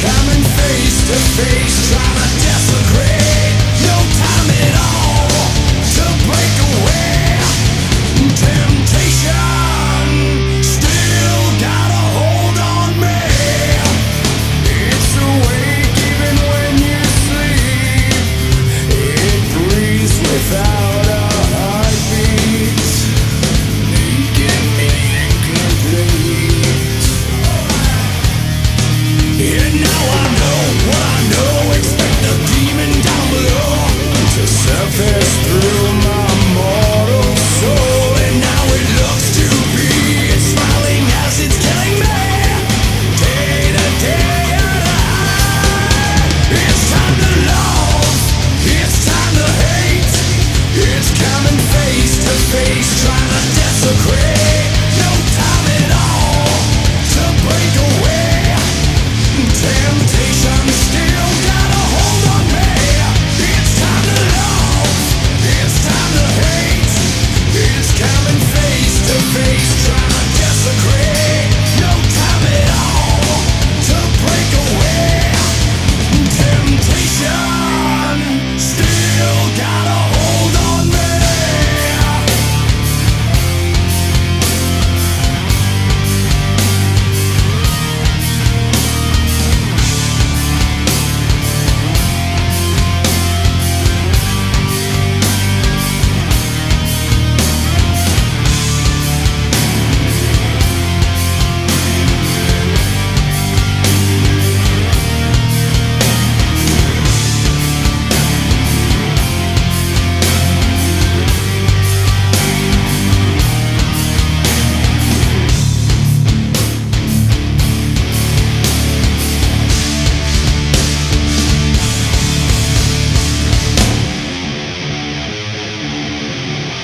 Coming face to face, trying to desecrate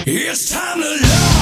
It's time to love.